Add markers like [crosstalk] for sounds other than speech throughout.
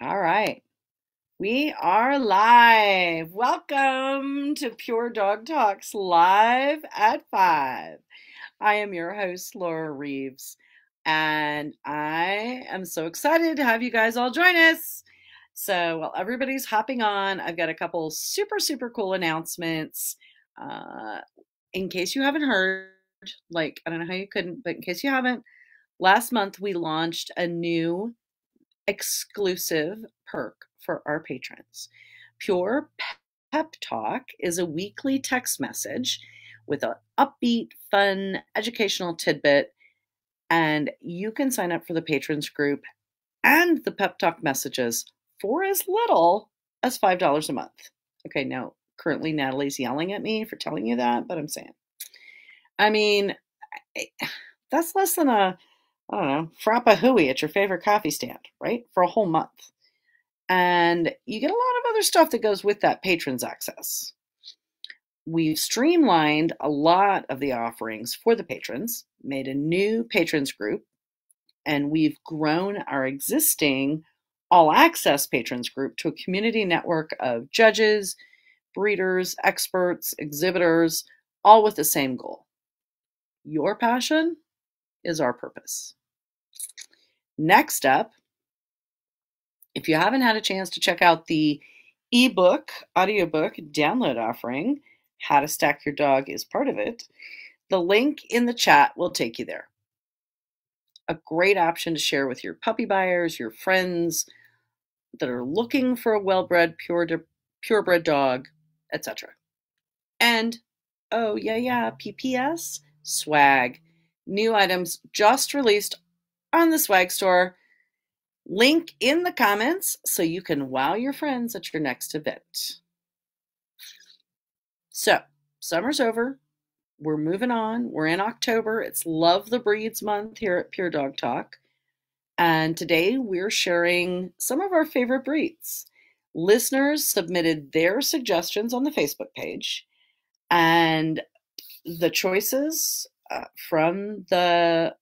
All right. We are live. Welcome to Pure Dog Talks live at 5. I am your host, Laura Reeves, and I am so excited to have you guys all join us. So, while everybody's hopping on, I've got a couple super, super cool announcements. Uh, in case you haven't heard, like, I don't know how you couldn't, but in case you haven't, last month we launched a new exclusive perk for our patrons. Pure Pep Talk is a weekly text message with an upbeat, fun, educational tidbit. And you can sign up for the patrons group and the Pep Talk messages for as little as $5 a month. Okay, now currently Natalie's yelling at me for telling you that, but I'm saying. I mean, that's less than a I don't know, frappa at your favorite coffee stand, right? For a whole month. And you get a lot of other stuff that goes with that patrons access. We've streamlined a lot of the offerings for the patrons, made a new patrons group, and we've grown our existing all access patrons group to a community network of judges, breeders, experts, exhibitors, all with the same goal. Your passion is our purpose. Next up, if you haven't had a chance to check out the ebook, audiobook download offering, How to Stack Your Dog is part of it, the link in the chat will take you there. A great option to share with your puppy buyers, your friends that are looking for a well-bred, pure purebred dog, etc. And oh yeah, yeah, PPS swag. New items just released on the swag store. Link in the comments so you can wow your friends at your next event. So, summer's over. We're moving on. We're in October. It's Love the Breeds month here at Pure Dog Talk. And today we're sharing some of our favorite breeds. Listeners submitted their suggestions on the Facebook page, and the choices uh, from the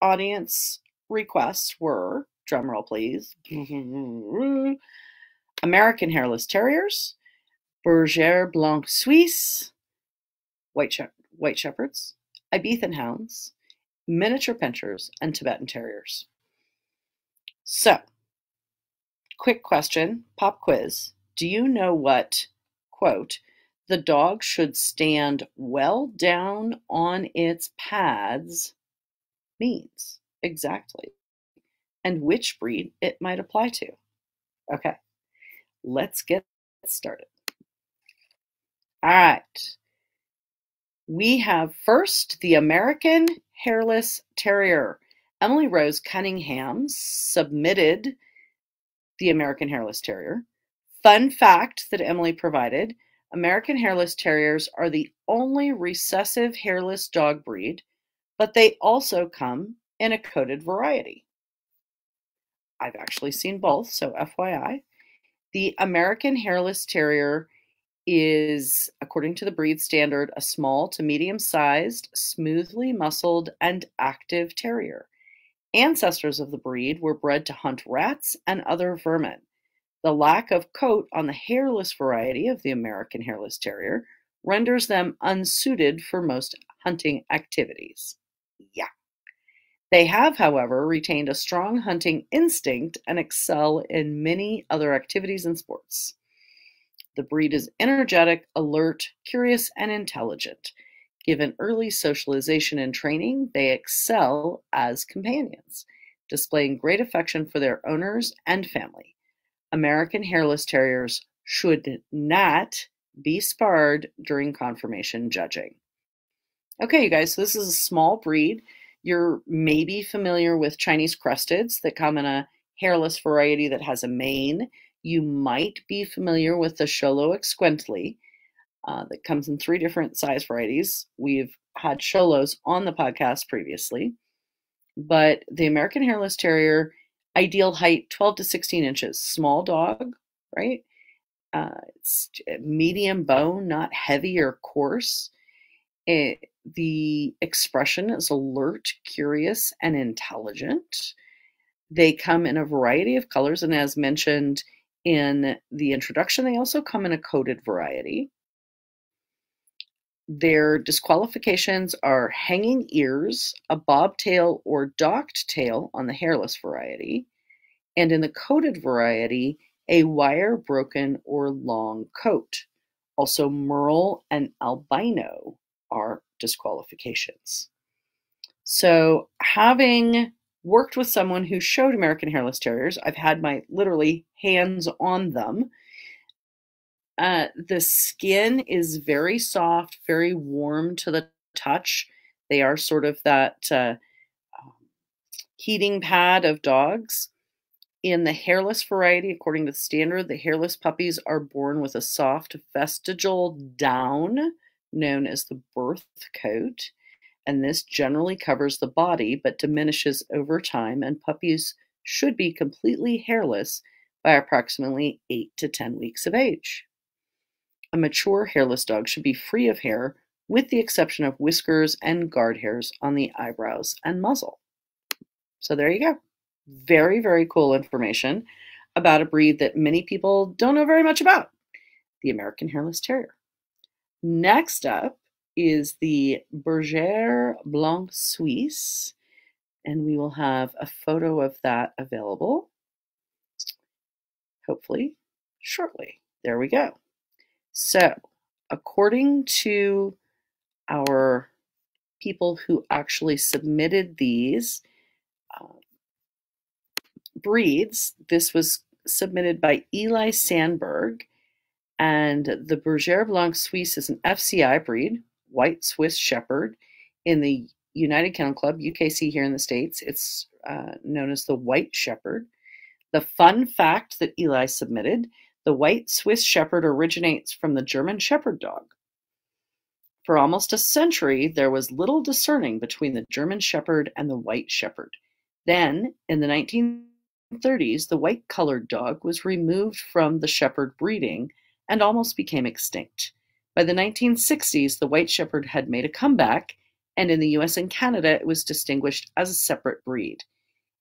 audience requests were drumroll please American Hairless Terriers, Berger Blanc Suisse, White, she- White Shepherds, Ibizan Hounds, Miniature Pinschers, and Tibetan Terriers. So, quick question, pop quiz. Do you know what, quote, the dog should stand well down on its pads means exactly? And which breed it might apply to? Okay, let's get started. All right. We have first the American Hairless Terrier. Emily Rose Cunningham submitted the American Hairless Terrier. Fun fact that Emily provided American Hairless Terriers are the only recessive hairless dog breed, but they also come in a coated variety. I've actually seen both, so FYI. The American Hairless Terrier is, according to the breed standard, a small to medium sized, smoothly muscled, and active terrier. Ancestors of the breed were bred to hunt rats and other vermin. The lack of coat on the hairless variety of the American Hairless Terrier renders them unsuited for most hunting activities. Yeah. They have, however, retained a strong hunting instinct and excel in many other activities and sports. The breed is energetic, alert, curious, and intelligent. Given early socialization and training, they excel as companions, displaying great affection for their owners and family. American Hairless Terriers should not be sparred during conformation judging. Okay, you guys, so this is a small breed. You're maybe familiar with Chinese cresteds that come in a hairless variety that has a mane. You might be familiar with the Xoloitzcuintli uh, that comes in three different size varieties. We've had Xolos on the podcast previously, but the American Hairless Terrier, ideal height 12 to 16 inches, small dog, right? Uh, it's medium bone, not heavy or coarse. It, the expression is alert, curious, and intelligent. They come in a variety of colors, and as mentioned in the introduction, they also come in a coated variety. Their disqualifications are hanging ears, a bobtail or docked tail on the hairless variety, and in the coated variety, a wire broken or long coat. Also, merle and albino are disqualifications. So, having worked with someone who showed American Hairless Terriers, I've had my literally hands on them. Uh, the skin is very soft, very warm to the touch. They are sort of that uh, um, heating pad of dogs. In the hairless variety, according to the standard, the hairless puppies are born with a soft vestigial down known as the birth coat, and this generally covers the body but diminishes over time, and puppies should be completely hairless by approximately 8 to 10 weeks of age. A mature hairless dog should be free of hair, with the exception of whiskers and guard hairs on the eyebrows and muzzle. So there you go very, very cool information about a breed that many people don't know very much about the American Hairless Terrier. Next up is the Berger Blanc Suisse, and we will have a photo of that available, hopefully, shortly. There we go. So, according to our people who actually submitted these, uh, breeds, this was submitted by Eli Sandberg, and the Berger Blanc Suisse is an FCI breed, white Swiss Shepherd, in the United Kennel Club, UKC here in the States. It's uh, known as the White Shepherd. The fun fact that Eli submitted the white Swiss Shepherd originates from the German Shepherd dog. For almost a century, there was little discerning between the German Shepherd and the White Shepherd. Then, in the 1930s, the white-colored dog was removed from the shepherd breeding and almost became extinct. By the 1960s, the white shepherd had made a comeback, and in the US and Canada, it was distinguished as a separate breed.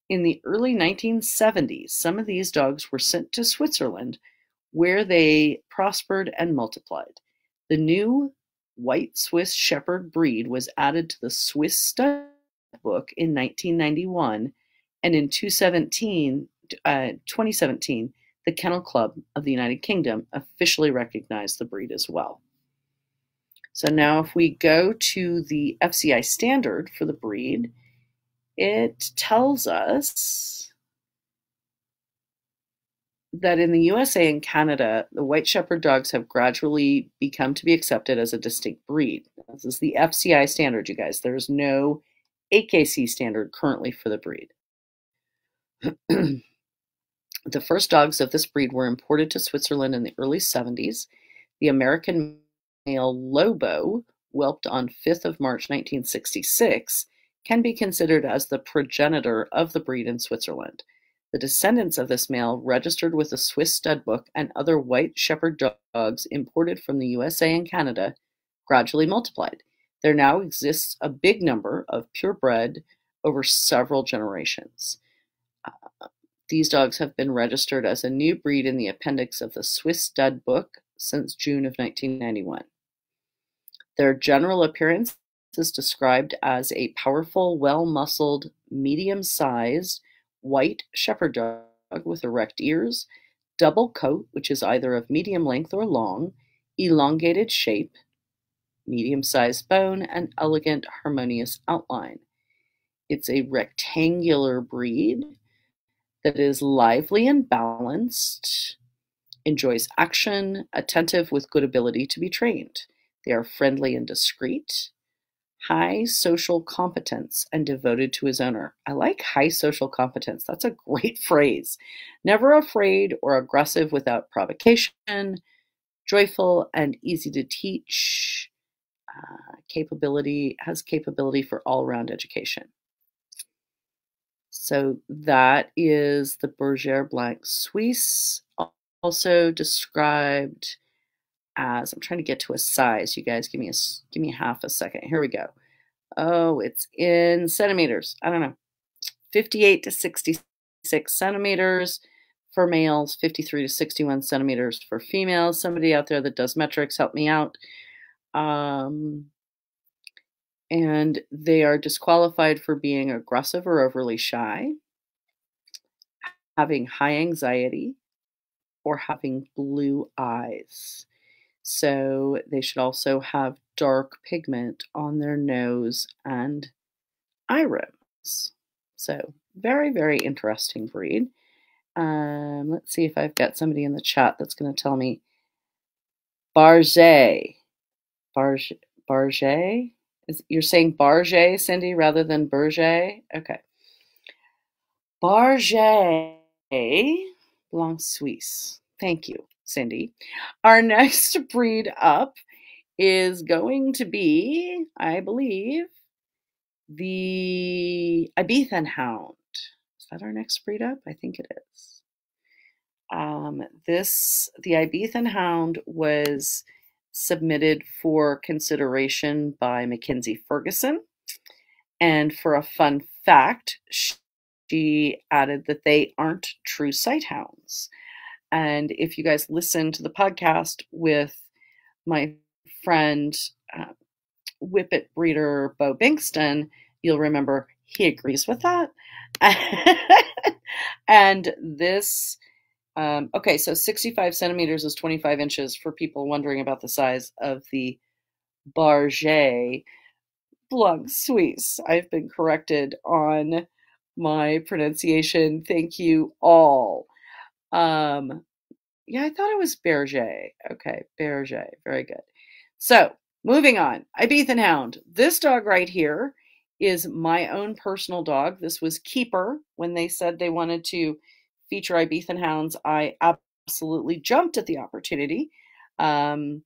In the early 1970s, some of these dogs were sent to Switzerland, where they prospered and multiplied. The new white Swiss Shepherd breed was added to the Swiss Stud Book in 1991 and in 2017, uh, 2017, the Kennel Club of the United Kingdom officially recognized the breed as well. So now if we go to the FCI standard for the breed, it tells us that in the USA and Canada, the White Shepherd dogs have gradually become to be accepted as a distinct breed. This is the FCI standard, you guys. There's no AKC standard currently for the breed. [clears throat] the first dogs of this breed were imported to Switzerland in the early 70s. The American male Lobo, whelped on 5th of March 1966, can be considered as the progenitor of the breed in Switzerland. The descendants of this male registered with the Swiss stud book and other white shepherd dogs imported from the USA and Canada gradually multiplied. There now exists a big number of purebred over several generations. Uh, these dogs have been registered as a new breed in the appendix of the Swiss Stud Book since June of 1991. Their general appearance is described as a powerful, well-muscled, medium-sized white shepherd dog with erect ears, double coat, which is either of medium length or long, elongated shape, medium-sized bone, and elegant, harmonious outline. It's a rectangular breed that is lively and balanced, enjoys action, attentive with good ability to be trained. They are friendly and discreet, high social competence, and devoted to his owner. I like high social competence. That's a great [laughs] phrase. Never afraid or aggressive without provocation, joyful and easy to teach, uh, capability, has capability for all round education. So that is the Berger Blanc Suisse, also described as, I'm trying to get to a size, you guys, give me a, give me half a second. Here we go. Oh, it's in centimeters. I don't know, 58 to 66 centimeters for males, 53 to 61 centimeters for females. Somebody out there that does metrics, help me out. Um, and they are disqualified for being aggressive or overly shy, having high anxiety, or having blue eyes. So they should also have dark pigment on their nose and eye rims. So very, very interesting breed. Um, let's see if I've got somebody in the chat that's going to tell me. Barge, Barget? Is, you're saying Barget, Cindy, rather than Berger? Okay. Barget Blanc Suisse. Thank you, Cindy. Our [laughs] next breed up is going to be, I believe, the Ibizan Hound. Is that our next breed up? I think it is. Um, this, the Ibizan Hound was submitted for consideration by Mackenzie Ferguson. And for a fun fact, she added that they aren't true sight hounds. And if you guys listen to the podcast with my friend, uh, Whippet breeder Bo Bengtson, you'll remember he agrees with that. [laughs] and this um, okay, so 65 centimeters is 25 inches for people wondering about the size of the Barget Blanc Suisse. I've been corrected on my pronunciation. Thank you all. Um, yeah, I thought it was Berger. Okay, Berger. Very good. So, moving on. Ibizan Hound. This dog right here is my own personal dog. This was Keeper when they said they wanted to feature Ibizan hounds, I absolutely jumped at the opportunity. Um,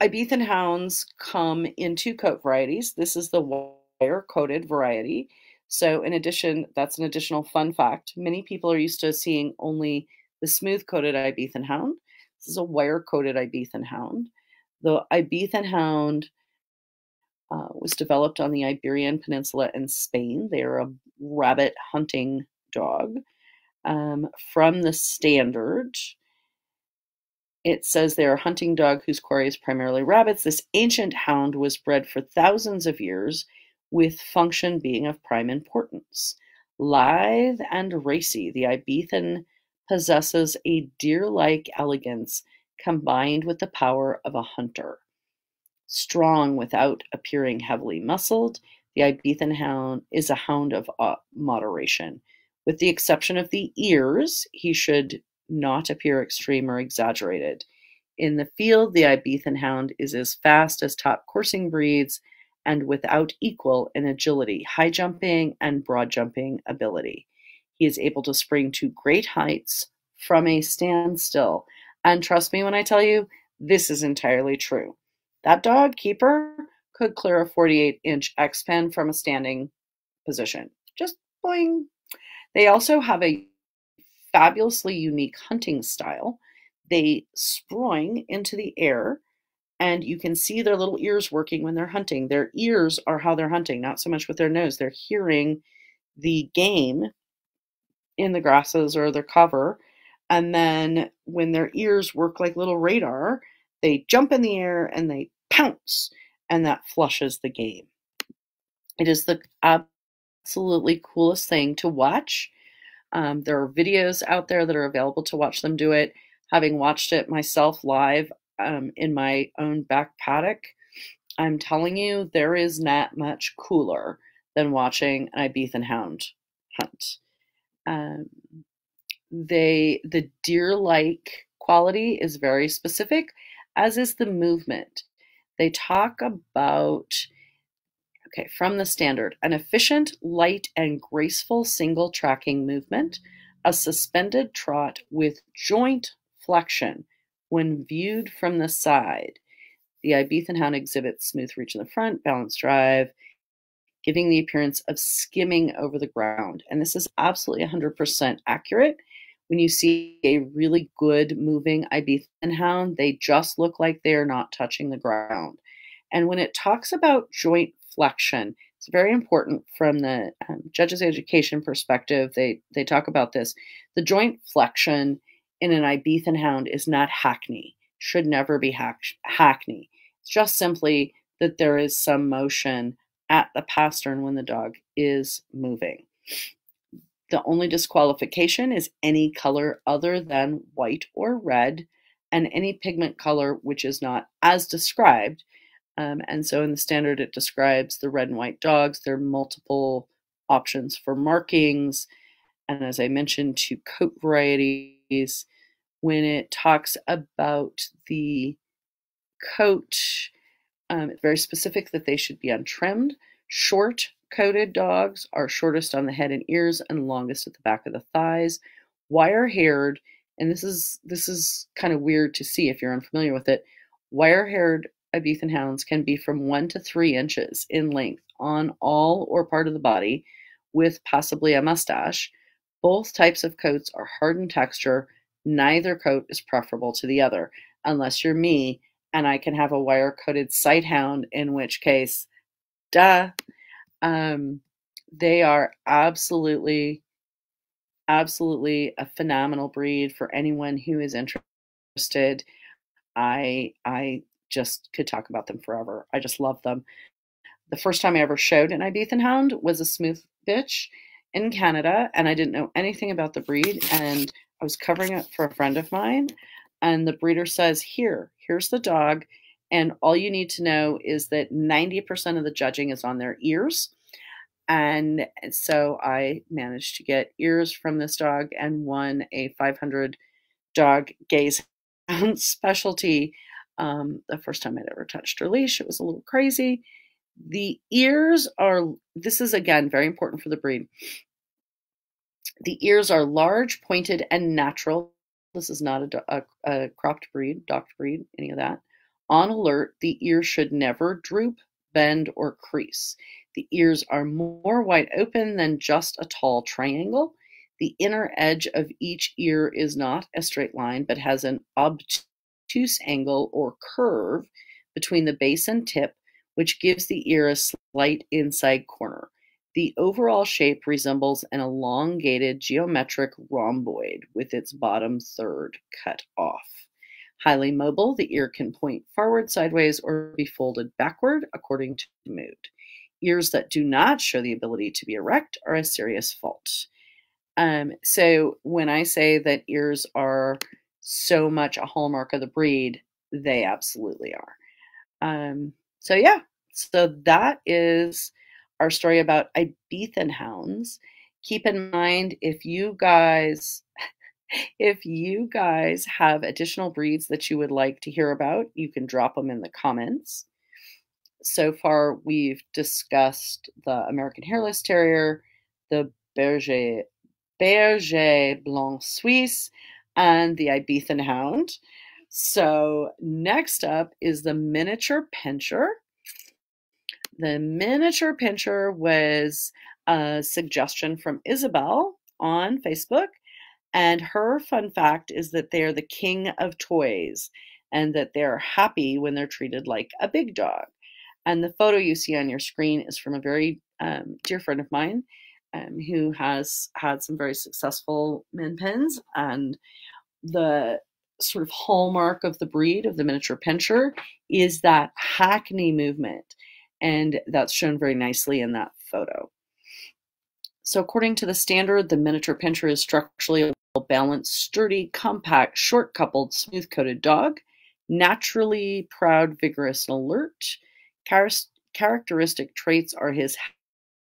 Ibizan hounds come in two coat varieties. This is the wire coated variety. So, in addition, that's an additional fun fact. Many people are used to seeing only the smooth coated Ibizan hound. This is a wire coated Ibizan hound. The Ibizan hound uh, was developed on the Iberian Peninsula in Spain. They are a rabbit hunting dog. Um, from the standard, it says they're a hunting dog whose quarry is primarily rabbits. This ancient hound was bred for thousands of years, with function being of prime importance. Lithe and racy, the Ibizan possesses a deer like elegance combined with the power of a hunter. Strong without appearing heavily muscled, the Ibizan hound is a hound of uh, moderation. With the exception of the ears, he should not appear extreme or exaggerated. In the field, the Ibizan Hound is as fast as top coursing breeds and without equal in agility, high jumping, and broad jumping ability. He is able to spring to great heights from a standstill. And trust me when I tell you, this is entirely true. That dog, Keeper, could clear a 48 inch X pen from a standing position. Just boing, they also have a fabulously unique hunting style. They spring into the air and you can see their little ears working when they're hunting. Their ears are how they're hunting, not so much with their nose. They're hearing the game in the grasses or their cover. And then when their ears work like little radar, they jump in the air and they pounce, and that flushes the game. It is the absolutely coolest thing to watch. Um, there are videos out there that are available to watch them do it. Having watched it myself live um, in my own back paddock, I'm telling you, there is not much cooler than watching an Ibizan hound hunt. Um, they the deer-like quality is very specific, as is the movement. They talk about Okay, from the standard, an efficient, light, and graceful single tracking movement, a suspended trot with joint flexion when viewed from the side. The Ibizan hound exhibits smooth reach in the front, balanced drive, giving the appearance of skimming over the ground. And this is absolutely 100% accurate. When you see a really good moving Ibizan hound, they just look like they're not touching the ground. And when it talks about joint flexion. It's very important from the um, judge's education perspective. They they talk about this. The joint flexion in an Ibizan hound is not hackney. Should never be hack, hackney. It's just simply that there is some motion at the pastern when the dog is moving. The only disqualification is any color other than white or red and any pigment color which is not as described. Um, and so in the standard, it describes the red and white dogs. There are multiple options for markings. And as I mentioned, two coat varieties. When it talks about the coat, um, it's very specific that they should be untrimmed. Short coated dogs are shortest on the head and ears and longest at the back of the thighs. Wire haired, and this is this is kind of weird to see if you're unfamiliar with it. Wire haired Ibizan hounds can be from one to three inches in length on all or part of the body, with possibly a mustache. Both types of coats are hard in texture. Neither coat is preferable to the other, unless you're me and I can have a wire coated sight hound, in which case, duh. Um, they are absolutely, absolutely a phenomenal breed for anyone who is interested. I I just could talk about them forever. I just love them. The first time I ever showed an Ibizan Hound was a smooth bitch in Canada, and I didn't know anything about the breed. And I was covering it for a friend of mine, and the breeder says, "Here, here's the dog. And all you need to know is that 90% of the judging is on their ears. And so I managed to get ears from this dog and won a 500 dog gaze [laughs] specialty. Um, the first time I'd ever touched her leash, it was a little crazy. The ears are, this is again very important for the breed. The ears are large, pointed, and natural. This is not a, a, a cropped breed, docked breed, any of that. On alert, the ear should never droop, bend, or crease. The ears are more wide open than just a tall triangle. The inner edge of each ear is not a straight line, but has an obtuse angle or curve between the base and tip, which gives the ear a slight inside corner. The overall shape resembles an elongated geometric rhomboid with its bottom third cut off. Highly mobile, the ear can point forward, sideways, or be folded backward according to mood. Ears that do not show the ability to be erect are a serious fault. Um, so when I say that ears are so much a hallmark of the breed, they absolutely are. Um, so yeah, so that is our story about Ibizan hounds. Keep in mind if you guys [laughs] if you guys have additional breeds that you would like to hear about, you can drop them in the comments. So far, we've discussed the American Hairless Terrier, the Berger, Berger Blanc Suisse, and the Ibizan Hound. So next up is the miniature pinscher. The miniature pincher was a suggestion from Isabel on Facebook. And her fun fact is that they are the king of toys and that they're happy when they're treated like a big dog. And the photo you see on your screen is from a very um, dear friend of mine um, who has had some very successful min pins. And the sort of hallmark of the breed of the miniature pincher is that hackney movement. And that's shown very nicely in that photo. So according to the standard, the miniature pinscher is structurally balanced, sturdy, compact, short-coupled, smooth-coated dog, naturally proud, vigorous, and alert. Char characteristic traits are his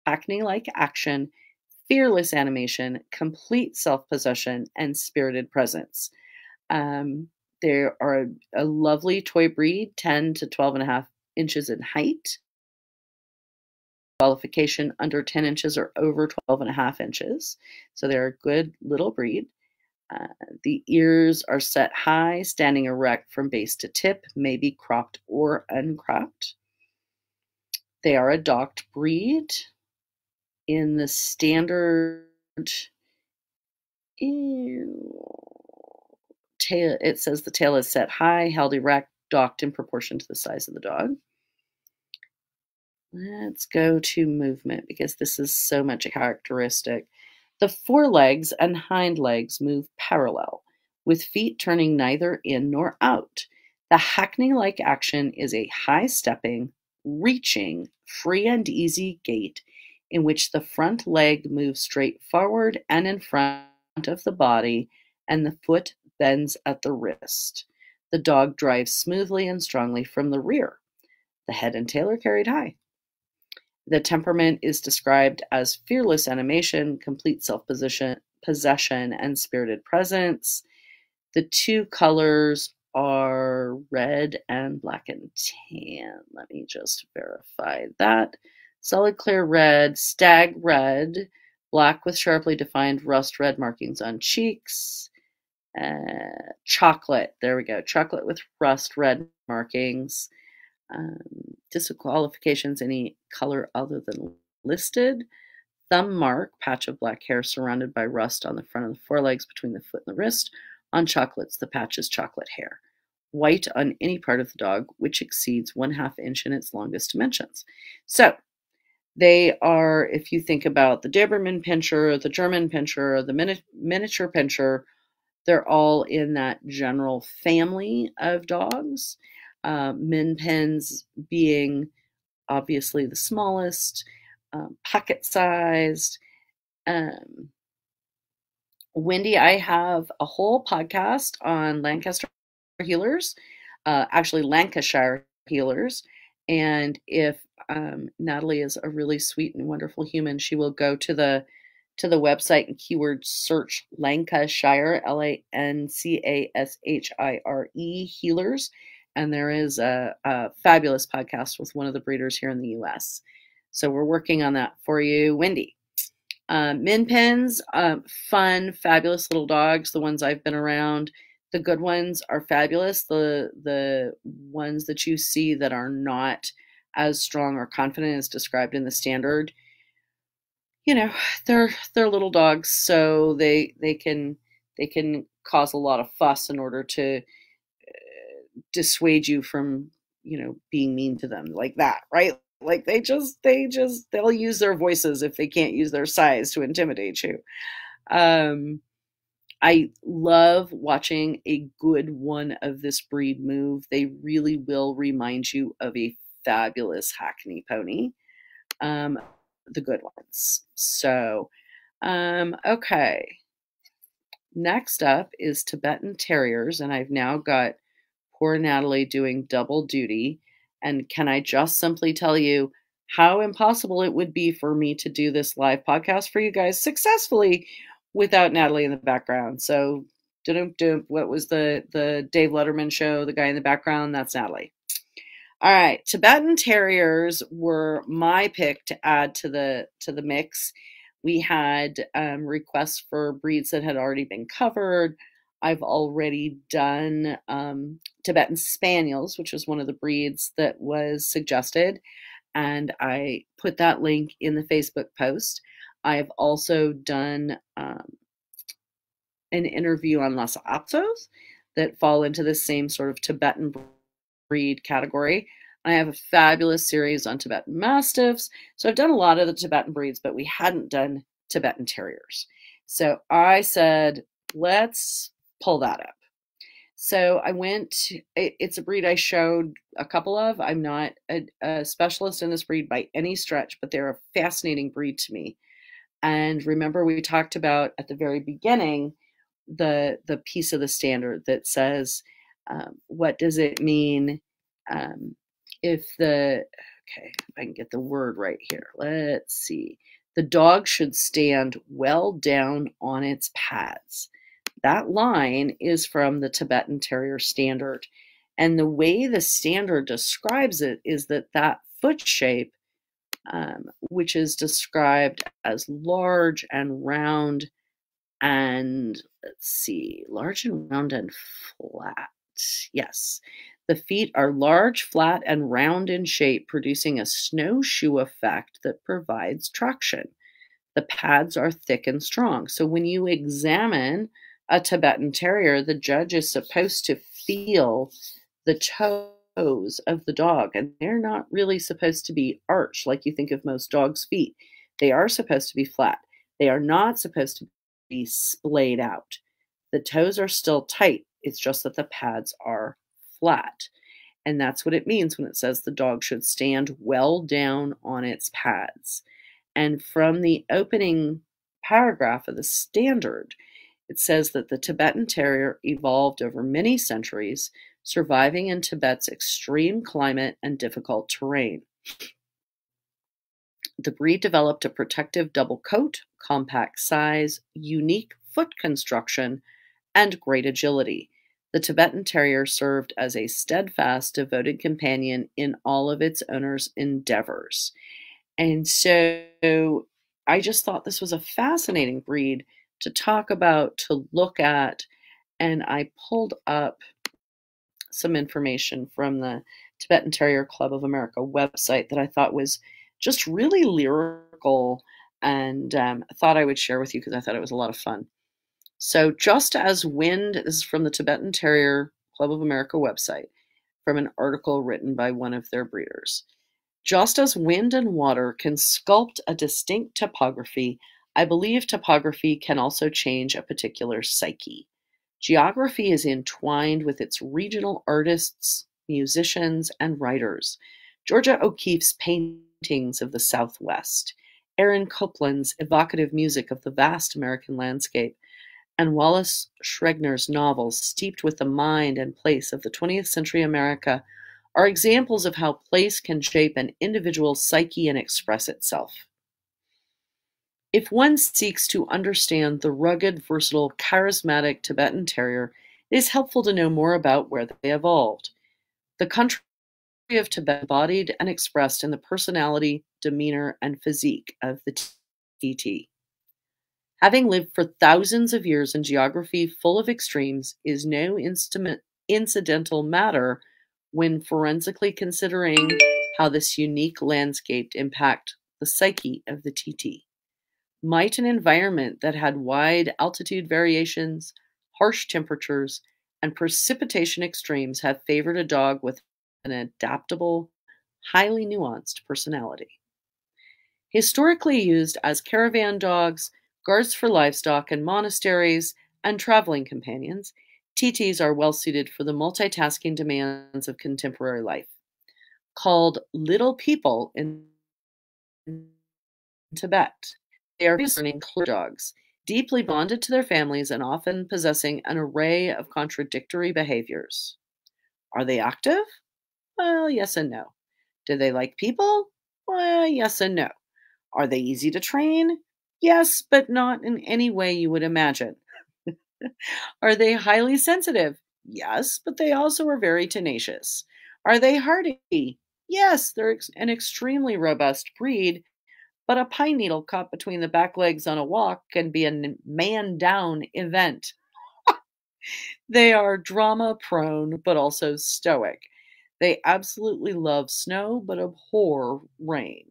hackney-like action, fearless animation, complete self-possession, and spirited presence. Um, they are a, a lovely toy breed, 10 to 12 and a half inches in height. Qualification under 10 inches or over 12 and a half inches. So they're a good little breed. Uh, the ears are set high, standing erect from base to tip, may be cropped or uncropped. They are a docked breed. In the standard tail, it says the tail is set high, held erect, docked in proportion to the size of the dog. Let's go to movement because this is so much a characteristic. The forelegs and hind legs move parallel, with feet turning neither in nor out. The hackney like action is a high stepping, reaching, free and easy gait in which the front leg moves straight forward and in front of the body, and the foot bends at the wrist. The dog drives smoothly and strongly from the rear. The head and tail are carried high. The temperament is described as fearless animation, complete self possession, and spirited presence. The two colors are red and black and tan. Let me just verify that. Solid clear red, stag red, black with sharply defined rust red markings on cheeks. Uh, chocolate, there we go. Chocolate with rust red markings. Um, disqualifications, any color other than listed. Thumb mark, patch of black hair surrounded by rust on the front of the forelegs between the foot and the wrist. On chocolates, the patch is chocolate hair. White on any part of the dog, which exceeds one half inch in its longest dimensions. So they are, if you think about the Doberman Pinscher, the German Pinscher, the mini- miniature Pinscher, they're all in that general family of dogs. Uh, Min Pins being obviously the smallest, um, pocket sized. Um, Wendy, I have a whole podcast on Lancaster heelers, uh, actually Lancashire heelers. And if um, Natalie is a really sweet and wonderful human, she will go to the to the website and keyword search Lancashire, L A N C A S H I R E heelers. And there is a, a, fabulous podcast with one of the breeders here in the US. So we're working on that for you, Wendy. Um, min pins, um, fun, fabulous little dogs, the ones I've been around. The good ones are fabulous. The the ones that you see that are not as strong or confident as described in the standard, you know, they're they're little dogs, so they they can they can cause a lot of fuss in order to uh, dissuade you from you know being mean to them like that, right? Like they just they just they'll use their voices if they can't use their size to intimidate you. Um, I love watching a good one of this breed move. They really will remind you of a fabulous Hackney pony. Um, the good ones. So, um, okay. Next up is Tibetan Terriers, and I've now got poor Natalie doing double duty. And can I just simply tell you how impossible it would be for me to do this live podcast for you guys successfully without Natalie in the background? So, what was the the Dave Letterman show? The guy in the background, that's Natalie. All right, Tibetan Terriers were my pick to add to the to the mix. We had um, requests for breeds that had already been covered. I've already done um, Tibetan Spaniels, which was one of the breeds that was suggested, and I put that link in the Facebook post. I've also done um, an interview on Lhasa Apsos that fall into the same sort of Tibetan breed category. I have a fabulous series on Tibetan Mastiffs. So I've done a lot of the Tibetan breeds, but we hadn't done Tibetan Terriers. So I said, let's pull that up. So I went, it's a breed I showed a couple of. I'm not a, a specialist in this breed by any stretch, but they're a fascinating breed to me. And remember, we talked about at the very beginning the the piece of the standard that says um, what does it mean um, if the okay if i can get the word right here let's see the dog should stand well down on its pads that line is from the tibetan terrier standard and the way the standard describes it is that that foot shape um, which is described as large and round and let's see large and round and flat Yes. The feet are large, flat, and round in shape, producing a snowshoe effect that provides traction. The pads are thick and strong. So when you examine a Tibetan Terrier, the judge is supposed to feel the toes of the dog, and they're not really supposed to be arched like you think of most dogs' feet. They are supposed to be flat. They are not supposed to be splayed out. The toes are still tight. It's just that the pads are flat. And that's what it means when it says the dog should stand well down on its pads. And from the opening paragraph of the standard, it says that the Tibetan Terrier evolved over many centuries, surviving in Tibet's extreme climate and difficult terrain. The breed developed a protective double coat, compact size, unique foot construction, and great agility. The Tibetan Terrier served as a steadfast, devoted companion in all of its owner's endeavors. And so I just thought this was a fascinating breed to talk about, to look at, and I pulled up some information from the Tibetan Terrier Club of America website that I thought was just really lyrical and um, thought I would share with you because I thought it was a lot of fun. So, just as wind, this is from the Tibetan Terrier Club of America website, from an article written by one of their breeders. Just as wind and water can sculpt a distinct topography, I believe topography can also change a particular psyche. Geography is entwined with its regional artists, musicians, and writers. Georgia O'Keeffe's paintings of the Southwest, Aaron Copland's evocative music of the vast American landscape, and Wallace Stegner's novels steeped with the mind and place of the 20th century America are examples of how place can shape an individual's psyche and express itself. If one seeks to understand the rugged, versatile, charismatic Tibetan Terrier, it is helpful to know more about where they evolved. The country of Tibet embodied and expressed in the personality, demeanor, and physique of the TT. Having lived for thousands of years in geography full of extremes is no incidental matter when forensically considering how this unique landscape impact the psyche of the TT might an environment that had wide altitude variations, harsh temperatures, and precipitation extremes have favored a dog with an adaptable, highly nuanced personality. Historically used as caravan dogs, guards for livestock and monasteries, and traveling companions, TTs are well suited for the multitasking demands of contemporary life. Called little people in Tibet, they are discerning dogs, deeply bonded to their families and often possessing an array of contradictory behaviors. Are they active? Well, yes and no. Do they like people? Well, yes and no. Are they easy to train? Yes, but not in any way you would imagine. [laughs] are they highly sensitive? Yes, but they also are very tenacious. Are they hardy? Yes, they're an extremely robust breed but a pine needle caught between the back legs on a walk can be a man down event. [laughs] they are drama prone, but also stoic. They absolutely love snow, but abhor rain.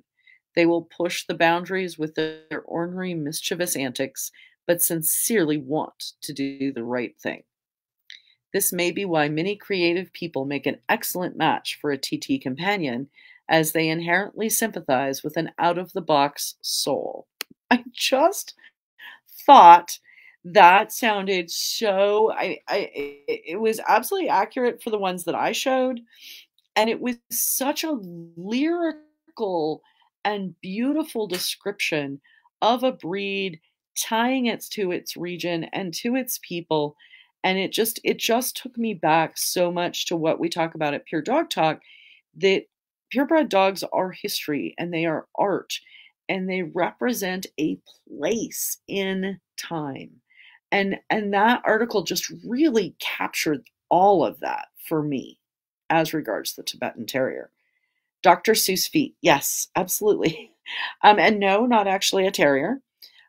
They will push the boundaries with their ornery, mischievous antics, but sincerely want to do the right thing. This may be why many creative people make an excellent match for a TT companion, as they inherently sympathize with an out of the box soul. [laughs] I just thought that sounded so I, I it was absolutely accurate for the ones that I showed and it was such a lyrical and beautiful description of a breed tying it to its region and to its people and it just it just took me back so much to what we talk about at pure dog talk that purebred dogs are history and they are art and they represent a place in time and and that article just really captured all of that for me as regards the tibetan terrier. Dr seuss feet yes absolutely. [laughs] Um, and no not actually a terrier.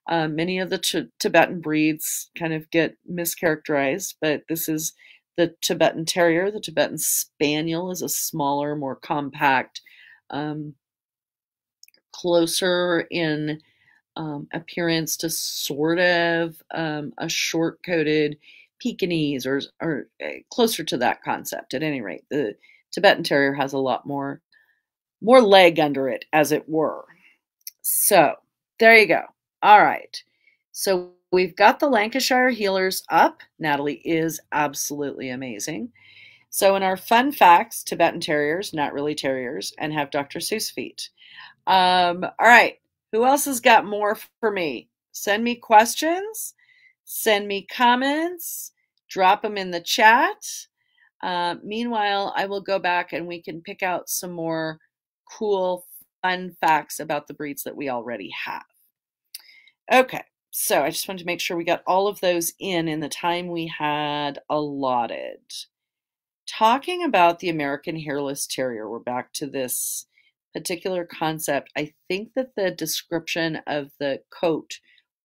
Um, many of the tibetan breeds kind of get mischaracterized but this is the Tibetan Terrier, the Tibetan Spaniel is a smaller, more compact, um, closer in um, appearance to sort of um, a short coated Pekingese or, or uh, closer to that concept at any rate. The, Tibetan Terrier has a lot more more leg under it, as it were. So there you go. All right. So we've got the Lancashire heelers up. Natalie is absolutely amazing. So in our fun facts, Tibetan Terriers, not really terriers, and have Dr. Seuss feet. Um, all right. Who else has got more for me? Send me questions, send me comments, drop them in the chat. Uh, meanwhile, I will go back and we can pick out some more cool, fun facts about the breeds that we already have. Okay, so I just wanted to make sure we got all of those in in the time we had allotted. Talking about the American Hairless Terrier, we're back to this particular concept. I think that the description of the coat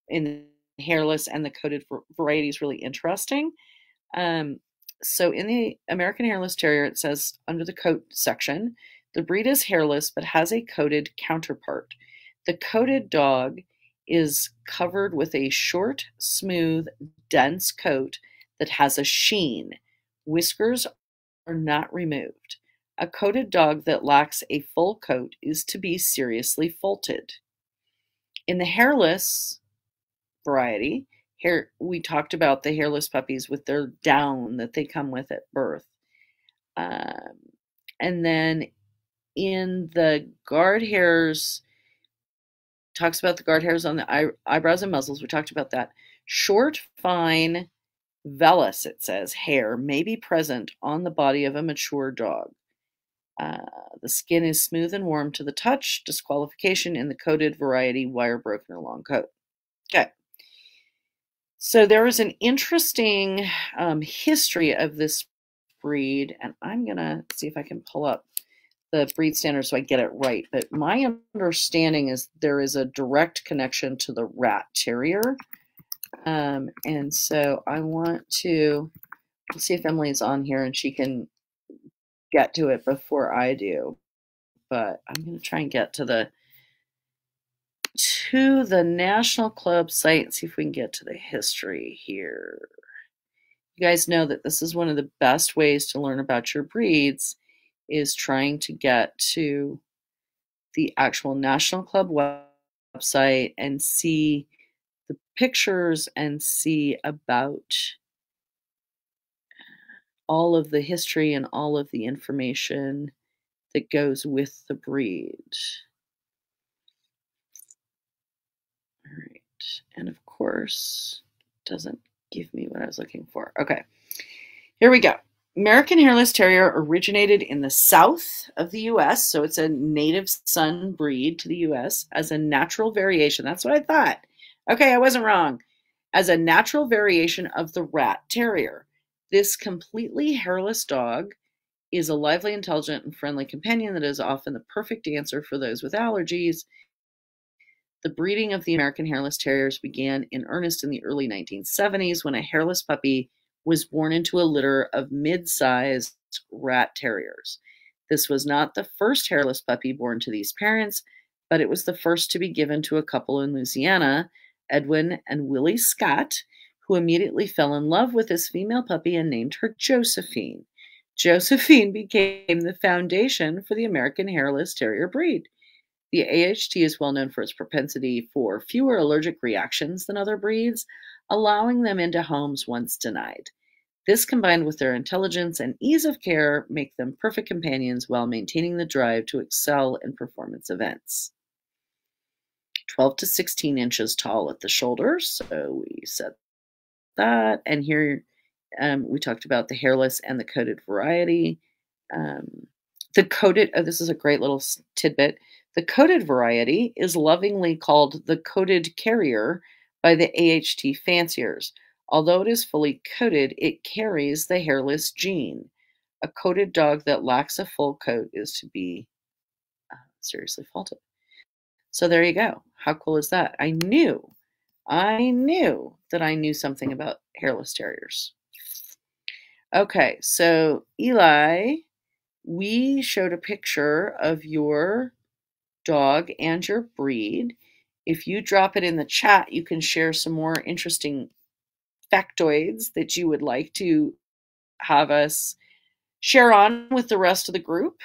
in the hairless and the coated variety is really interesting. Um, so in the American Hairless Terrier, it says under the coat section, the breed is hairless but has a coated counterpart. The coated dog is covered with a short, smooth, dense coat that has a sheen. Whiskers are not removed. A coated dog that lacks a full coat is to be seriously faulted. In the hairless variety, hair we talked about the hairless puppies with their down that they come with at birth. Um, and then in the guard hairs, talks about the guard hairs on the eye, eyebrows and muzzles. We talked about that. Short, fine, vellus, it says, hair may be present on the body of a mature dog. Uh, the skin is smooth and warm to the touch. Disqualification in the coated variety, wire broken or long coat. Okay. So there is an interesting um, history of this breed, and I'm going to see if I can pull up the breed standard so I get it right. But my understanding is there is a direct connection to the rat terrier. Um, and so I want to see if Emily's on here and she can get to it before I do. But I'm going to try and get to the to the National Club site and see if we can get to the history here. You guys know that this is one of the best ways to learn about your breeds is trying to get to the actual National Club website and see the pictures and see about all of the history and all of the information that goes with the breed. All right, and of course, doesn't give me what I was looking for. Okay, here we go. American Hairless Terrier originated in the south of the U.S., so it's a native son breed to the U.S. as a natural variation. That's what I thought. Okay, I wasn't wrong. As a natural variation of the Rat Terrier. This completely hairless dog is a lively, intelligent, and friendly companion that is often the perfect answer for those with allergies. The breeding of the American Hairless Terriers began in earnest in the early 1970s when a hairless puppy was born into a litter of mid sized rat terriers. This was not the first hairless puppy born to these parents, but it was the first to be given to a couple in Louisiana, Edwin and Willie Scott, who immediately fell in love with this female puppy and named her Josephine. Josephine [laughs] became the foundation for the American Hairless Terrier breed. The AHT is well known for its propensity for fewer allergic reactions than other breeds, allowing them into homes once denied. This combined with their intelligence and ease of care make them perfect companions while maintaining the drive to excel in performance events. 12 to 16 inches tall at the shoulders, so we said that. And here um, we talked about the hairless and the coated variety. Um, the coated, oh, this is a great little tidbit. The coated variety is lovingly called the coated carrier by the AHT fanciers. Although it is fully coated, it carries the hairless gene. A coated dog that lacks a full coat is to be uh, seriously faulted. So there you go. How cool is that? I knew I knew that I knew something about hairless terriers. Okay, so Eli, we showed a picture of your dog and your breed. If you drop it in the chat, you can share some more interesting factoids that you would like to have us share on with the rest of the group.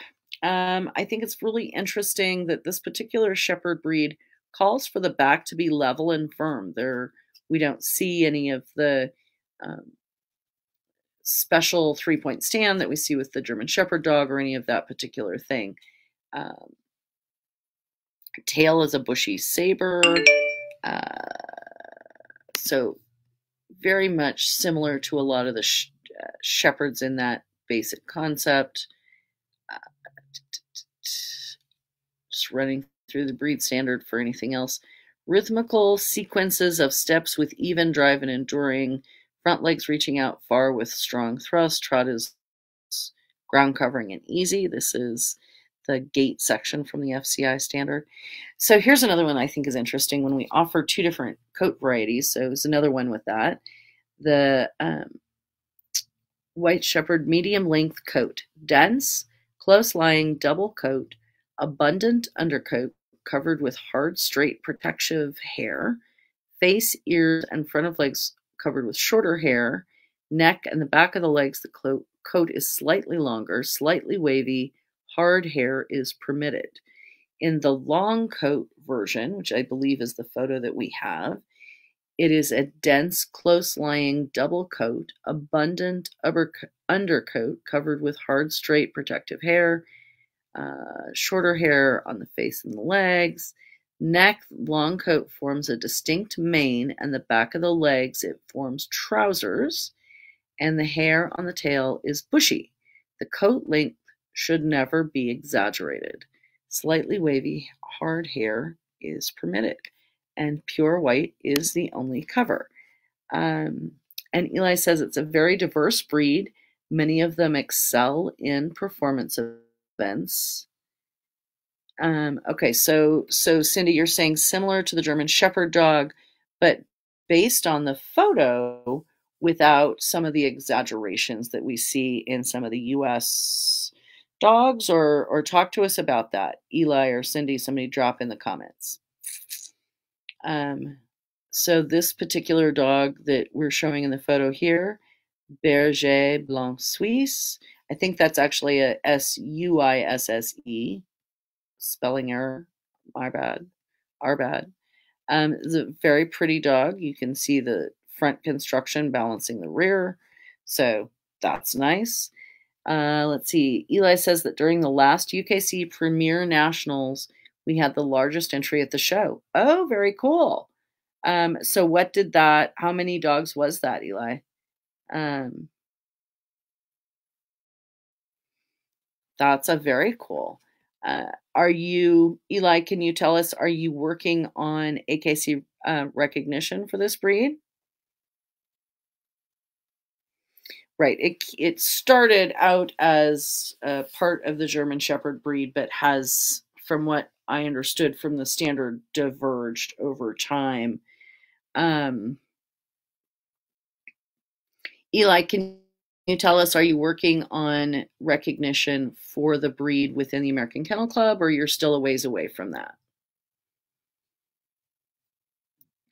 Um, I think it's really interesting that this particular shepherd breed calls for the back to be level and firm. There, we don't see any of the um, special three point stand that we see with the German Shepherd dog or any of that particular thing. Um, tail is a bushy saber. Uh, so, very much similar to a lot of the sh- uh, shepherds in that basic concept. Uh, just running through the breed standard for anything else. Rhythmical sequences of steps with even drive and enduring Front legs reaching out far with strong thrust. Trot is ground covering and easy. This is the gait section from the FCI standard. So here's another one I think is interesting when we offer two different coat varieties. So it's another one with that. The um, White Shepherd medium length coat, dense, close lying double coat, abundant undercoat covered with hard, straight, protective hair, face, ears, and front of legs covered with shorter hair, neck and the back of the legs, the coat is slightly longer, slightly wavy, hard hair is permitted. In the long coat version, which I believe is the photo that we have, it is a dense, close lying double coat, abundant undercoat covered with hard, straight, protective hair, uh, shorter hair on the face and the legs, Neck, long coat forms a distinct mane, and the back of the legs it forms trousers, and the hair on the tail is bushy. The coat length should never be exaggerated. Slightly wavy, hard hair is permitted, and pure white is the only cover. Um, and Eli says it's a very diverse breed. Many of them excel in performance events. Um, okay, so so Cindy, you're saying similar to the German Shepherd dog, but based on the photo without some of the exaggerations that we see in some of the U.S. dogs, or or talk to us about that, Eli or Cindy. Somebody drop in the comments. Um, so this particular dog that we're showing in the photo here, Berger Blanc Suisse. I think that's actually a S U I S S E spelling error. My bad. Our bad. Um, it's a very pretty dog. You can see the front construction balancing the rear. So that's nice. Uh, let's see. Eli says that during the last UKC Premier Nationals, we had the largest entry at the show. Oh, very cool. Um, so what did that, how many dogs was that, Eli? Um, that's a very cool. Uh, are you, Eli, can you tell us, are you working on AKC uh, recognition for this breed? Right. It, it started out as a part of the German Shepherd breed, but has, from what I understood from the standard, diverged over time. Um, Eli, can you tell us, are you working on recognition for the breed within the American Kennel Club, or you're still a ways away from that?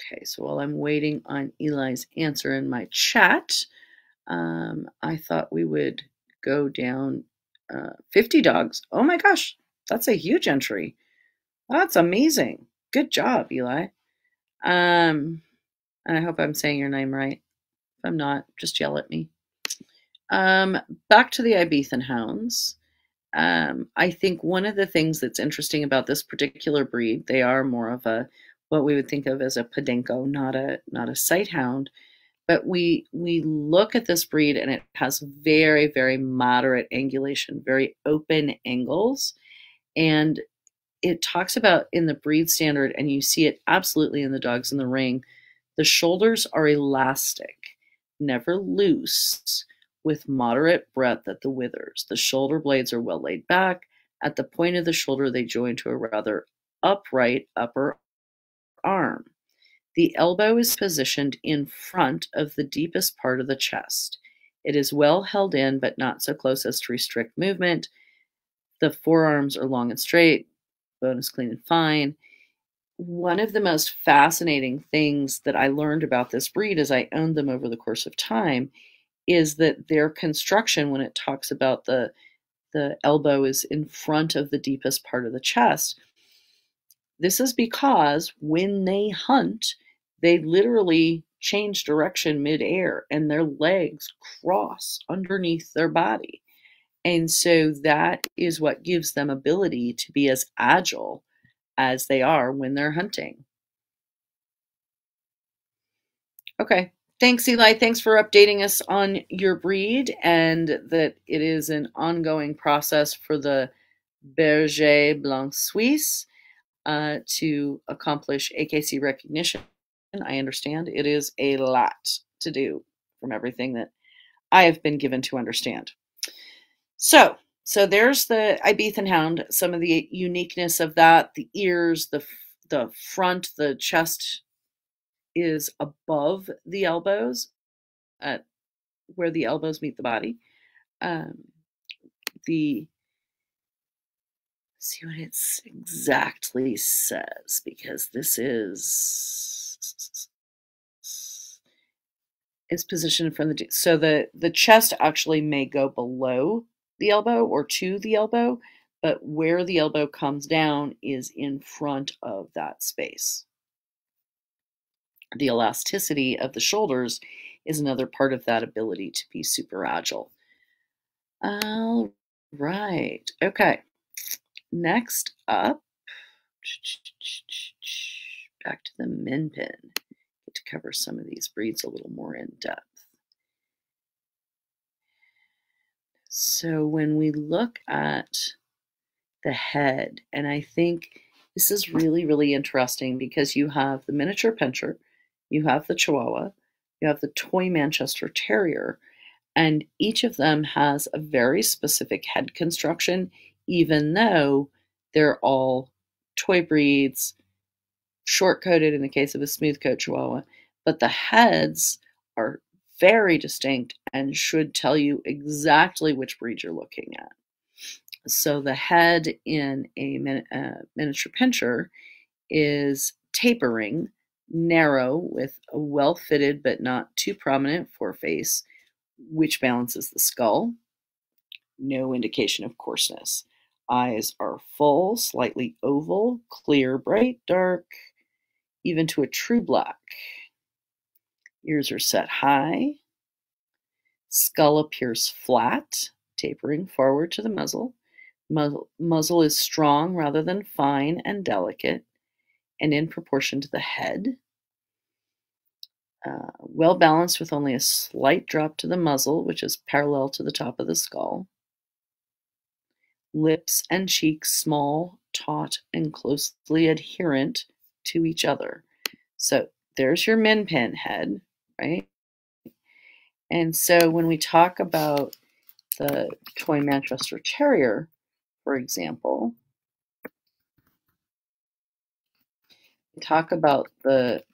Okay, so while I'm waiting on Eli's answer in my chat, um, I thought we would go down uh, 50 dogs. Oh my gosh, that's a huge entry. That's amazing. Good job, Eli. Um, and I hope I'm saying your name right. If I'm not, just yell at me. Um, back to the Ibizan hounds. Um, I think one of the things that's interesting about this particular breed, they are more of a what we would think of as a podenco, not a not a sight hound. But we we look at this breed and it has very very moderate angulation, very open angles, and it talks about in the breed standard, and you see it absolutely in the dogs in the ring. The shoulders are elastic, never loose with moderate breadth at the withers. The shoulder blades are well laid back. At the point of the shoulder, they join to a rather upright upper arm. The elbow is positioned in front of the deepest part of the chest. It is well held in, but not so close as to restrict movement. The forearms are long and straight, bone is clean and fine. One of the most fascinating things that I learned about this breed as I owned them over the course of time is that their construction, when it talks about the the elbow is in front of the deepest part of the chest, this is because when they hunt, they literally change direction midair and their legs cross underneath their body. And so that is what gives them ability to be as agile as they are when they're hunting. Okay. Thanks, Eli. Thanks for updating us on your breed and that it is an ongoing process for the Berger Blanc Suisse uh, to accomplish AKC recognition. I understand it is a lot to do from everything that I have been given to understand. So, so there's the Ibizan hound, some of the uniqueness of that, the ears, the the front, the chest is above the elbows at where the elbows meet the body. Um, the see what it exactly says because this is is positioned from the so the the chest actually may go below the elbow or to the elbow but where the elbow comes down is in front of that space. The elasticity of the shoulders is another part of that ability to be super agile. All right okay. Next up, back to the min pin. Get to cover some of these breeds a little more in depth. So when we look at the head, and I think this is really, really interesting because you have the miniature pinscher, you have the Chihuahua, you have the toy Manchester Terrier, and each of them has a very specific head construction even though they're all toy breeds, short coated in the case of a smooth coat Chihuahua, but the heads are very distinct and should tell you exactly which breed you're looking at. So the head in a min uh, miniature pinscher is tapering, narrow, with a well fitted but not too prominent foreface, which balances the skull. No indication of coarseness. Eyes are full, slightly oval, clear, bright, dark, even to a true black. Ears are set high. Skull appears flat, tapering forward to the muzzle. Muzzle, muzzle is strong rather than fine and delicate, and in proportion to the head. Uh, well balanced with only a slight drop to the muzzle, which is parallel to the top of the skull lips and cheeks small, taut, and closely adherent to each other. So there's your min pin head, right? And so when we talk about the toy Manchester Terrier, for example, we talk about the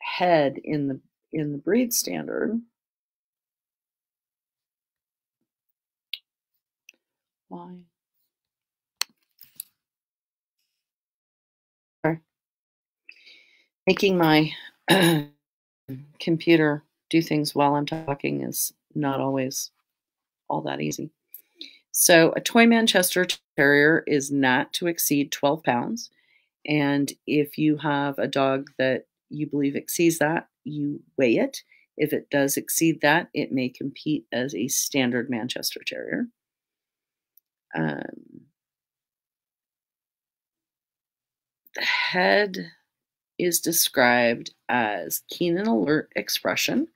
head in the in the breed standard. Why? Making my [clears throat] computer do things while I'm talking is not always all that easy. So, a toy Manchester Terrier is not to exceed 12 pounds. And if you have a dog that you believe exceeds that, you weigh it. If it does exceed that, it may compete as a standard Manchester Terrier. Um, the head is described as keen and alert expression,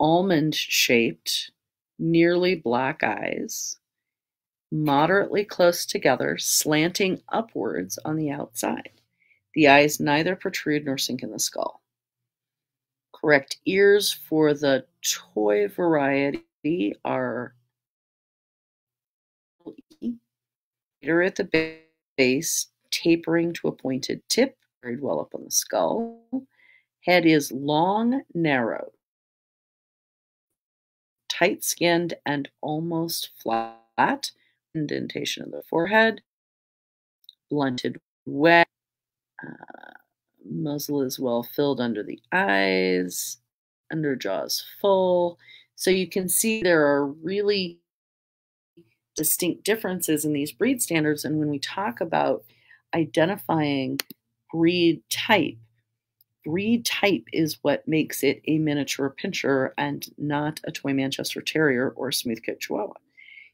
almond shaped, nearly black eyes, moderately close together, slanting upwards on the outside. The eyes neither protrude nor sink in the skull. Correct ears for the toy variety are at the base, tapering to a pointed tip, very well up on the skull. Head is long, narrow, tight skinned, and almost flat. Indentation of the forehead, blunted wet. Uh, muzzle is well filled under the eyes, under jaws full. So you can see there are really distinct differences in these breed standards. And when we talk about identifying breed type, breed type is what makes it a miniature pinscher and not a toy Manchester Terrier or smoothcoat Chihuahua.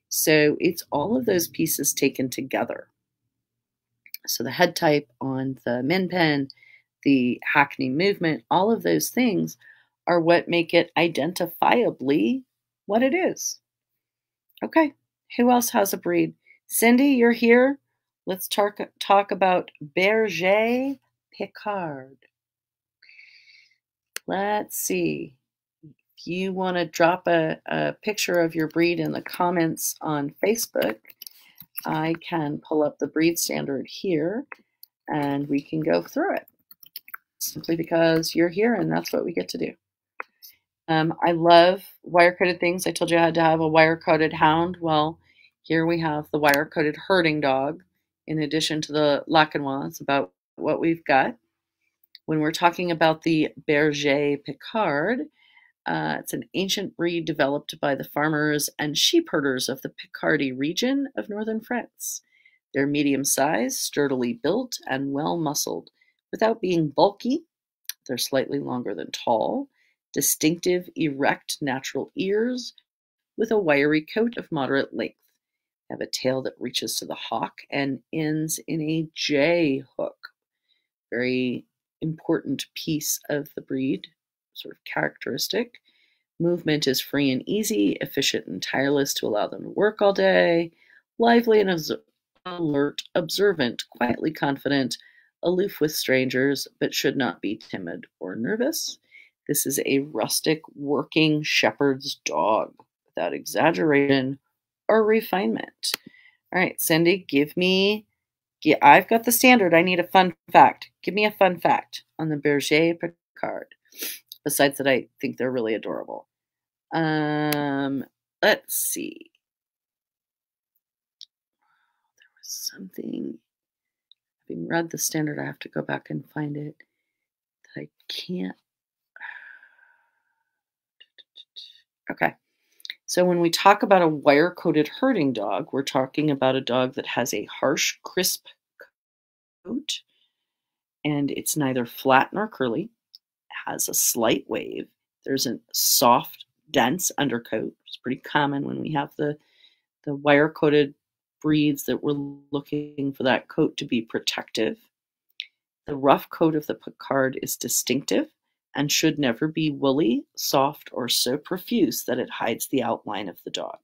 So it's all of those pieces taken together. So the head type on the Min Pin, the Hackney movement, all of those things are what make it identifiably what it is. Okay, who else has a breed? Cindy, you're here. Let's talk, talk about Berger Picard. Let's see. If you want to drop a, a picture of your breed in the comments on Facebook, I can pull up the breed standard here and we can go through it simply because you're here and that's what we get to do. Um, I love wire coated things. I told you I had to have a wire coated hound. Well, here we have the wire coated herding dog in addition to the Laekenois. About what we've got. When we're talking about the Berger Picard, uh, it's an ancient breed developed by the farmers and sheep herders of the Picardy region of northern France. They're medium sized, sturdily built, and well muscled. Without being bulky, they're slightly longer than tall, distinctive, erect, natural ears, with a wiry coat of moderate length. Have a tail that reaches to the hock and ends in a J hook. Very important piece of the breed, sort of characteristic. Movement is free and easy, efficient and tireless to allow them to work all day, lively and alert, observant, quietly confident, aloof with strangers, but should not be timid or nervous. This is a rustic working shepherd's dog without exaggeration or refinement. All right, Cindy, give me I've got the standard. I need a fun fact. Give me a fun fact on the Berger Picard. Besides that, I think they're really adorable. Um, let's see. There was something. Having read the standard, I have to go back and find it. That I can't. [sighs] Okay. So when we talk about a wire-coated herding dog, we're talking about a dog that has a harsh, crisp coat, and it's neither flat nor curly, It has a slight wave. There's a soft, dense undercoat. It's pretty common when we have the, the wire-coated breeds that we're looking for that coat to be protective. The rough coat of the Picard is distinctive and should never be woolly, soft, or so profuse that it hides the outline of the dog.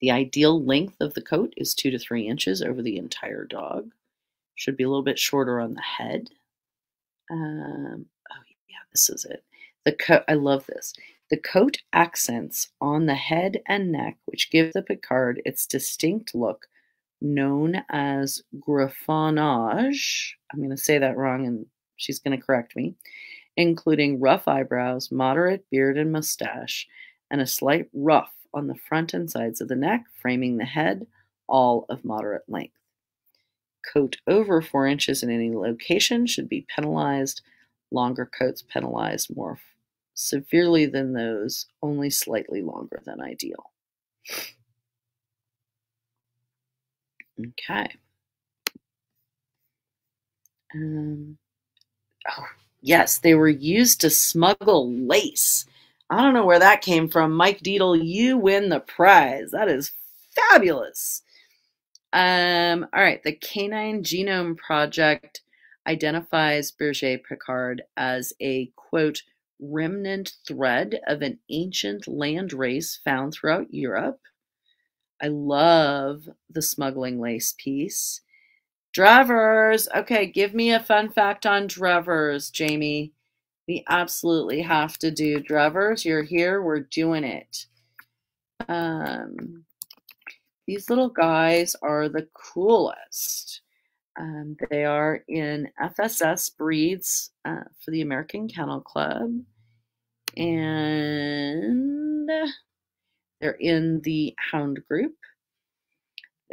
The ideal length of the coat is two to three inches over the entire dog. Should be a little bit shorter on the head. Um, oh yeah, this is it. The coat, I love this. The coat accents on the head and neck, which give the Picard its distinct look, known as griffonnage. I'm going to say that wrong and she's going to correct me, including rough eyebrows, moderate beard and mustache, and a slight ruff on the front and sides of the neck, framing the head, all of moderate length. Coat over four inches in any location should be penalized. Longer coats penalized more severely than those only slightly longer than ideal. Okay. Um, Oh, yes, they were used to smuggle lace. I don't know where that came from. Mike Deedle, you win the prize. That is fabulous. Um, all right, the Canine Genome Project identifies Berger Picard as a quote remnant thread of an ancient land race found throughout Europe. I love the smuggling lace piece. Drevers. Okay, give me a fun fact on Drevers, Jamie. We absolutely have to do Drevers. You're here. We're doing it. Um, these little guys are the coolest. Um, they are in FSS breeds uh, for the American Kennel Club. And they're in the hound group.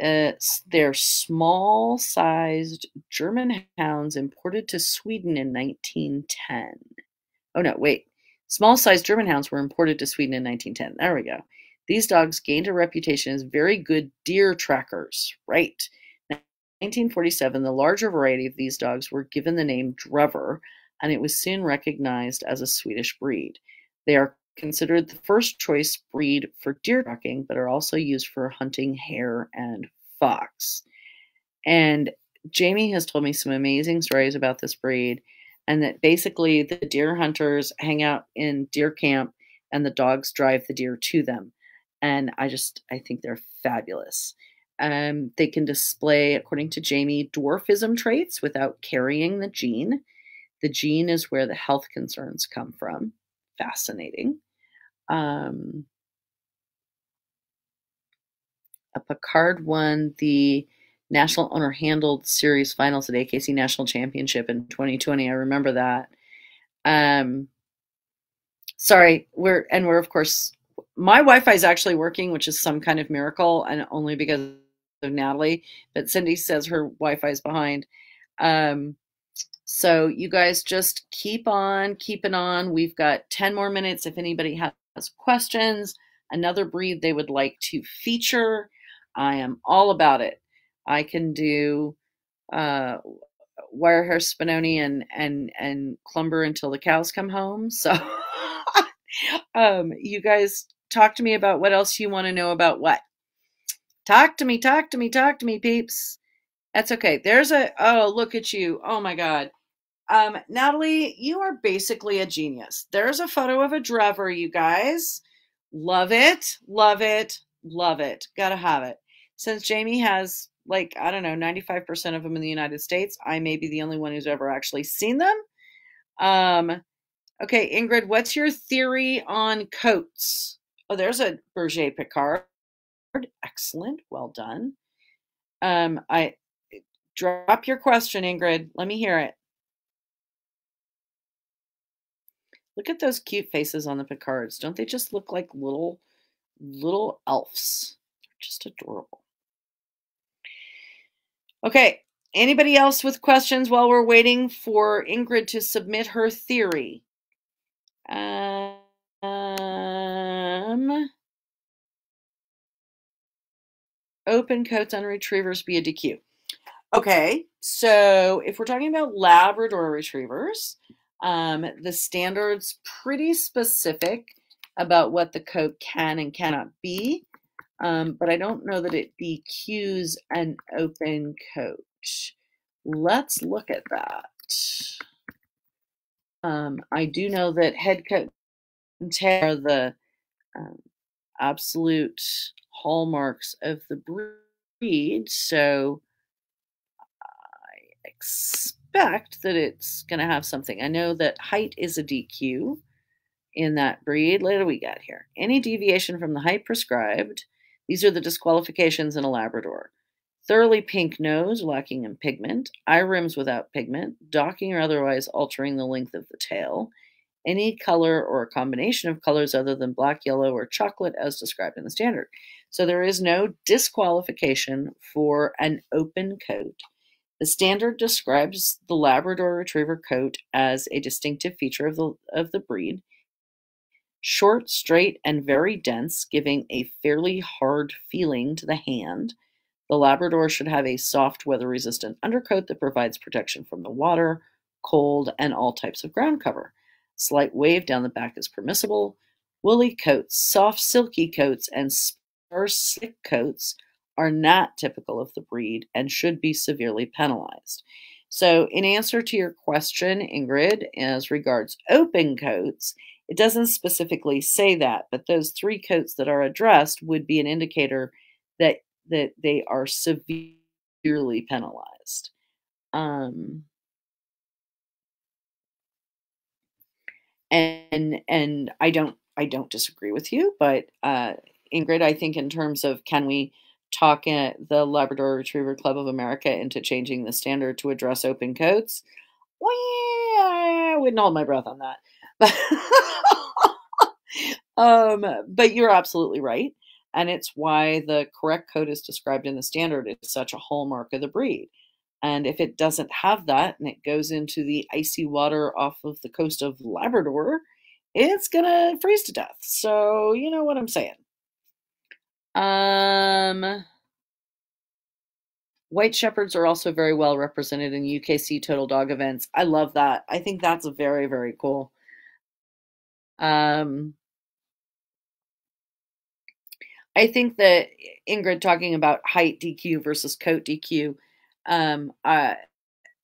Uh, they're small sized German hounds imported to Sweden in 1910. Oh, no, wait. Small sized German hounds were imported to Sweden in 1910. There we go. These dogs gained a reputation as very good deer trackers. Right. In 1947, the larger variety of these dogs were given the name Drever, and it was soon recognized as a Swedish breed. They are considered the first choice breed for deer tracking, but are also used for hunting hare and fox. And Jamie has told me some amazing stories about this breed, and that basically the deer hunters hang out in deer camp and the dogs drive the deer to them. And I just, I think they're fabulous. Um, they can display, according to Jamie, dwarfism traits without carrying the gene. The gene is where the health concerns come from. Fascinating. Um, a Picard won the National Owner Handled Series Finals at AKC National Championship in 2020. I remember that. Um, sorry, we're and we're of course my Wi-Fi is actually working, which is some kind of miracle, and only because of Natalie. But Cindy says her Wi-Fi is behind. Um, so you guys just keep on keeping on. We've got 10 more minutes if anybody has questions, another breed they would like to feature. I am all about it. I can do uh, wire hair spinoni and and and clumber until the cows come home. So [laughs] um, you guys talk to me about what else you want to know about what. Talk to me, talk to me, talk to me, peeps. That's okay. There's a oh look at you. Oh my god. Um, Natalie, you are basically a genius. There's a photo of a Drever, you guys. Love it, love it, love it. Gotta have it. Since Jamie has like I don't know 95% of them in the United States. I may be the only one who's ever actually seen them. Um, okay, Ingrid, what's your theory on coats? Oh, there's a Berger Picard. Excellent, well done. Um, I drop your question, Ingrid. Let me hear it. Look at those cute faces on the Picards. Don't they just look like little little elves? They're just adorable. Okay, anybody else with questions while we're waiting for Ingrid to submit her theory? Um, open coats on retrievers be a DQ. Okay, so if we're talking about Labrador retrievers, um, the standard's pretty specific about what the coat can and cannot be um, but I don't know that it DQs an open coat. Let's look at that. Um, I do know that head tear are the um, absolute hallmarks of the breed, so I expect that it's going to have something. I know that height is a DQ in that breed. Do we got here? Any deviation from the height prescribed these are the disqualifications in a Labrador. Thoroughly pink nose, lacking in pigment, eye rims without pigment, docking or otherwise altering the length of the tail, any color or a combination of colors other than black, yellow, or chocolate as described in the standard. So there is no disqualification for an open coat. The standard describes the Labrador Retriever coat as a distinctive feature of the, of the breed short, straight, and very dense, giving a fairly hard feeling to the hand. The Labrador should have a soft, weather resistant undercoat that provides protection from the water, cold, and all types of ground cover. Slight wave down the back is permissible. Woolly coats, soft, silky coats, and sparse, slick coats are not typical of the breed and should be severely penalized. So, in answer to your question, Ingrid, as regards open coats, it doesn't specifically say that, but those three coats that are addressed would be an indicator that that they are severely penalized. Um, and and I don't I don't disagree with you, but uh, Ingrid, I think in terms of can we talk the Labrador Retriever Club of America into changing the standard to address open coats? Well, I wouldn't hold my breath on that. [laughs] um, but you're absolutely right. And it's why the correct coat is described in the standard is such a hallmark of the breed. And if it doesn't have that and it goes into the icy water off of the coast of Labrador, it's gonna freeze to death. So you know what I'm saying. Um, white shepherds are also very well represented in UKC total dog events. I love that. I think that's very very cool. Um, I think that Ingrid talking about height DQ versus coat DQ. Um, uh,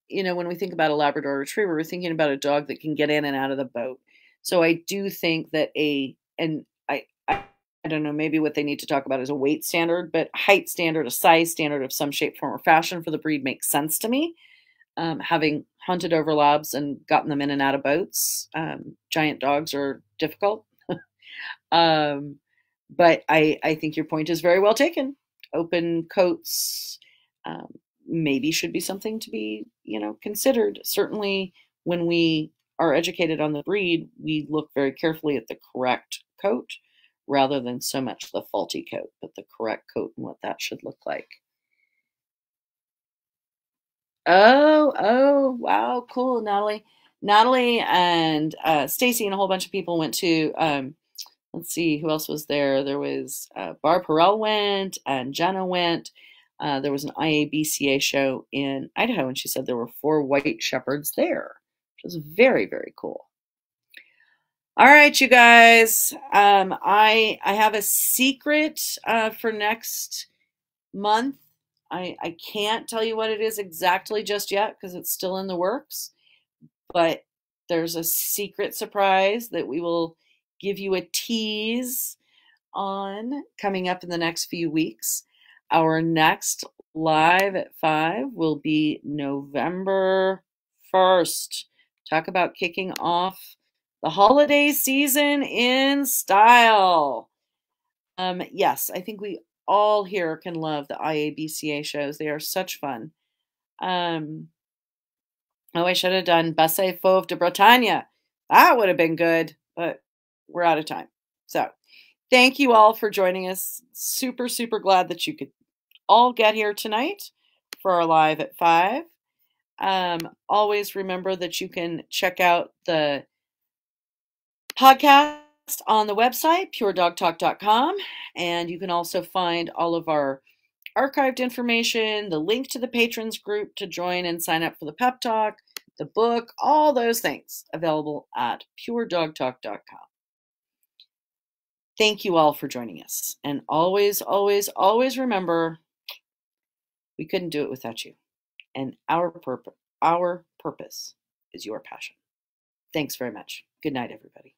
you know, when we think about a Labrador Retriever, we're thinking about a dog that can get in and out of the boat. So I do think that a and I, don't know maybe what they need to talk about is a weight standard, but height standard, a size standard of some shape, form, or fashion for the breed makes sense to me. Um, having hunted over labs and gotten them in and out of boats, um, giant dogs are difficult. [laughs] um, but I I think your point is very well taken. Open coats um, maybe should be something to be you know considered. Certainly when we are educated on the breed, we look very carefully at the correct coat rather than so much the faulty coat, but the correct coat and what that should look like. Oh, oh, wow, cool, Natalie. Natalie and uh, Stacy and a whole bunch of people went to. Um, let's see, who else was there? There was uh, Barb Perel went and Jenna went. Uh, there was an IABCA show in Idaho, and she said there were four white shepherds there which was very, very cool. All right, you guys. Um, I I have a secret uh, for next month. I I can't tell you what it is exactly just yet because it's still in the works. But there's a secret surprise that we will give you a tease on coming up in the next few weeks. Our next live at five will be November 1st. Talk about kicking off the holiday season in style. Um, yes, I think we all here can love the IABCA shows. They are such fun. Um, oh, I should have done Basset Fauve de Bretagne. That would have been good, but we're out of time. So thank you all for joining us. Super, super glad that you could all get here tonight for our live at 5. Um, always remember that you can check out the podcast on the website, puredogtalk.com. And you can also find all of our archived information, the link to the patrons group to join and sign up for the pep talk, the book, all those things available at puredogtalk.com. Thank you all for joining us. And always, always, always remember we couldn't do it without you and our purpose our purpose is your passion. Thanks very much. Good night, everybody.